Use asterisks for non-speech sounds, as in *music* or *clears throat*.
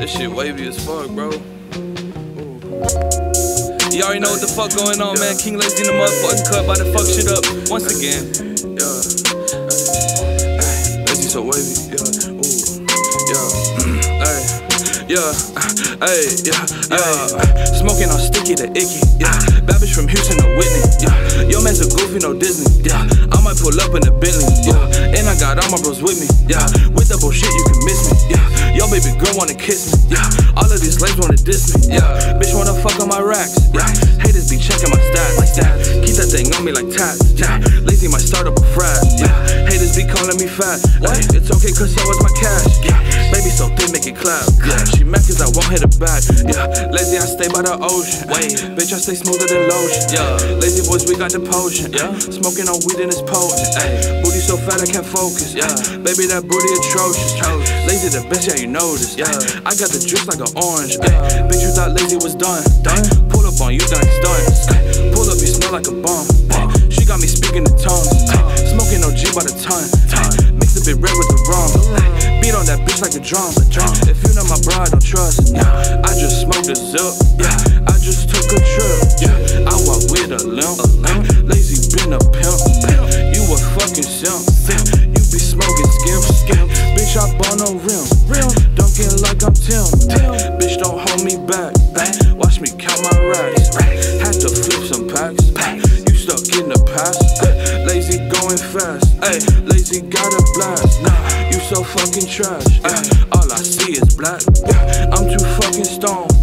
wavy as fuck, bro. You already know what the fuck going on, man. King Lazi in the motherfucking cut, about to fuck shit up once again. Yeah. Lazi so wavy, yeah. Ooh. Yeah. *clears throat* Yeah. Hey. Yeah. Yeah. Smoking on sticky to icky. Yeah. Bad from Houston to Whitney. Yeah. Yo, man's a goofy, no Disney. Yeah. I might pull up in the Bentley. Yeah. And I got all my bros with me. Yeah. Girl wanna kiss me. Yeah. All of these slaves wanna diss me. Yeah. Bitch wanna fuck on my racks. Yeah. Haters be checking my stats. Like stats. Keep that thing on me like tats. Yeah. Lazi might start up a frat. Yeah. Haters be calling me fat. What? It's okay cause so is my cash. Yeah. Baby so thin, make it clap. Yeah. She mad cause I won't hit her back. Yeah. Lazi, I stay by the ocean. Wait. Bitch, I stay smoother than lotion. Yeah. Lazi boys, we got the potion. Yeah. Smoking on weed and it's potent. Ay. Booty so fat I can't focus. Yeah. Baby, that booty atrocious. Lazi the best, yeah, you know this. Yeah. I got the juice like an orange. Ay. Bitch, you thought Lazi was done. Done. Pull up on you, then it's done. Ay. Pull up, you smell like a bomb. Ay. She got me speaking in tongues. Ay. Smoking OG by the ton. Ay. Mix a bit red with the rum. Ay. Beat on that bitch like a drum. If you know my zip. Yeah. I just took a trip. Yeah. I walk with a limp. Lazi been a pimp. You a fucking simp. You be smoking skim. Skim. Bitch, I bought no rim. Don't get like I'm Tim. Ay. Bitch, don't hold me back. Watch me count my racks. Had to flip some packs. You stuck in the past. Lazi going fast. Lazi got a blast. Nah, you so fucking trash. All I see is black. I'm too fucking stoned.